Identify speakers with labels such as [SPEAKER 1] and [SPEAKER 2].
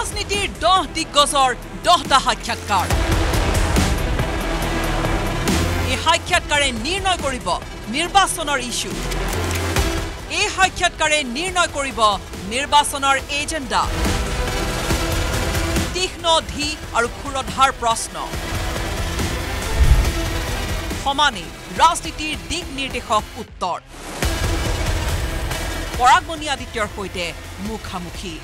[SPEAKER 1] ৰাজনীতিৰ দহ দিগ্গজৰ দহটা সাক্ষাৎকাৰ। এই সাক্ষাৎকাৰে নিৰ্ণয় কৰিব নিৰ্বাচনৰ ইছ্যু। এই সাক্ষাৎকাৰে নিৰ্ণয় কৰিব নিৰ্বাচনৰ এজেণ্ডা। তীক্ষ্ণ ধি আৰু ক্ষুৰধাৰ প্ৰশ্ন। সমানেই ৰাজনীতিৰ দিক নিৰ্দেশক উত্তৰ। পৰাগমণি আদিত্যৰ সৈতে মুখামুখি।